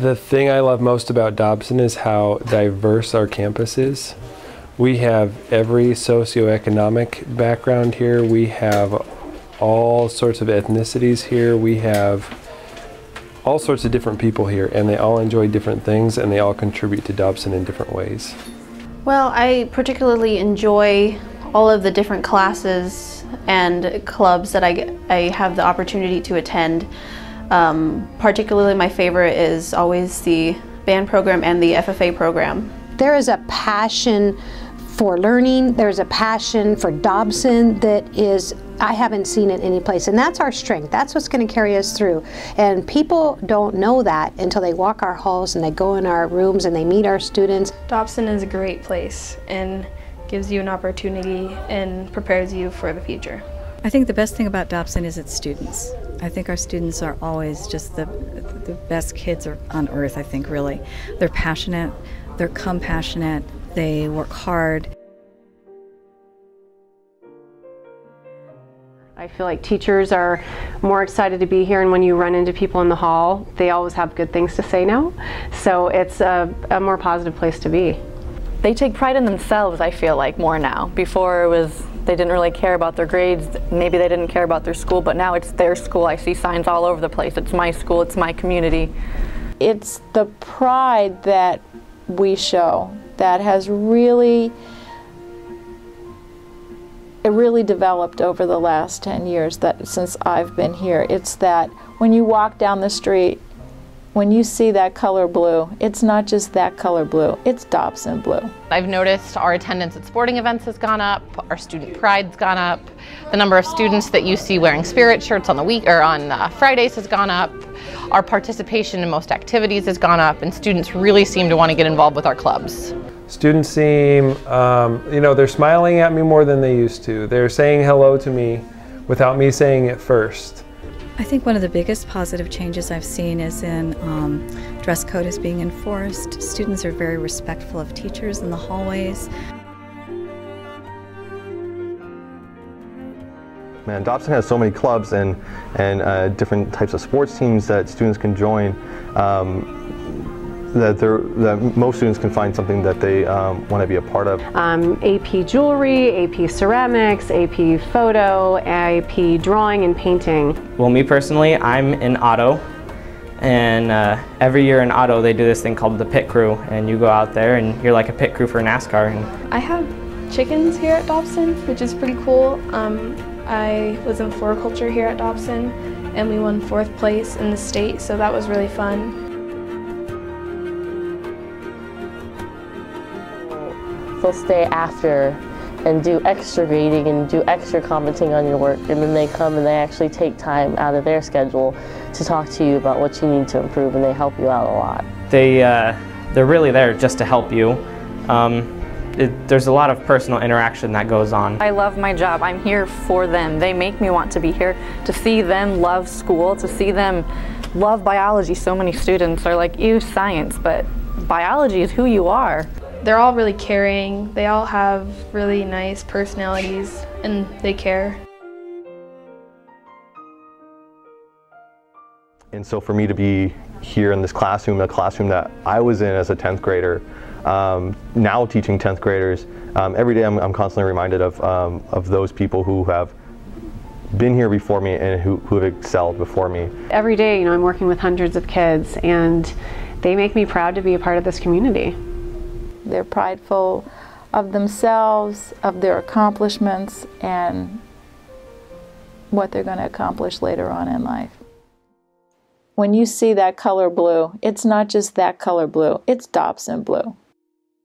The thing I love most about Dobson is how diverse our campus is. We have every socioeconomic background here. We have all sorts of ethnicities here. We have all sorts of different people here, and they all enjoy different things and they all contribute to Dobson in different ways. Well, I particularly enjoy all of the different classes and clubs that I, I have the opportunity to attend. Um, particularly, my favorite is always the band program and the FFA program. There is a passion for learning, there's a passion for Dobson that is I haven't seen it any place. And that's our strength. That's what's going to carry us through. And people don't know that until they walk our halls and they go in our rooms and they meet our students. Dobson is a great place and gives you an opportunity and prepares you for the future. I think the best thing about Dobson is its students. I think our students are always just the, the best kids on earth, I think, really. They're passionate, they're compassionate, they work hard. I feel like teachers are more excited to be here and when you run into people in the hall, they always have good things to say now. So it's a, a more positive place to be. They take pride in themselves, I feel like, more now. Before it was they didn't really care about their grades. Maybe they didn't care about their school, but now it's their school. I see signs all over the place. It's my school, it's my community. It's the pride that we show that has really it really developed over the last 10 years that since I've been here. It's that when you walk down the street, when you see that color blue, it's not just that color blue, it's Dobson blue. I've noticed our attendance at sporting events has gone up, our student pride's gone up, the number of students that you see wearing spirit shirts on the week or on uh, Fridays has gone up, our participation in most activities has gone up, and students really seem to want to get involved with our clubs. Students seem, um, you know, they're smiling at me more than they used to. They're saying hello to me without me saying it first. I think one of the biggest positive changes I've seen is in um, dress code is being enforced. Students are very respectful of teachers in the hallways. Man, Dobson has so many clubs and, and uh, different types of sports teams that students can join. Um, that, that most students can find something that they um, want to be a part of. Um, AP jewelry, AP ceramics, AP photo, AP drawing and painting. Well, me personally, I'm in auto. And uh, every year in auto, they do this thing called the pit crew. And you go out there and you're like a pit crew for NASCAR. And I have chickens here at Dobson, which is pretty cool. Um, I was in floriculture here at Dobson and we won fourth place in the state, so that was really fun. They'll stay after and do extra grading and do extra commenting on your work and then they come and they actually take time out of their schedule to talk to you about what you need to improve and they help you out a lot. They, uh, they're really there just to help you. Um, it, there's a lot of personal interaction that goes on. I love my job. I'm here for them. They make me want to be here, to see them love school, to see them love biology. So many students are like, ew, science, but biology is who you are they're all really caring. They all have really nice personalities and they care. And so for me to be here in this classroom, a classroom that I was in as a 10th grader, um, now teaching 10th graders, um, every day I'm, I'm, constantly reminded of, um, of those people who have been here before me and who, who have excelled before me. Every day, you know, I'm working with hundreds of kids and they make me proud to be a part of this community. They're prideful of themselves, of their accomplishments, and what they're going to accomplish later on in life. When you see that color blue, it's not just that color blue, it's Dobson blue.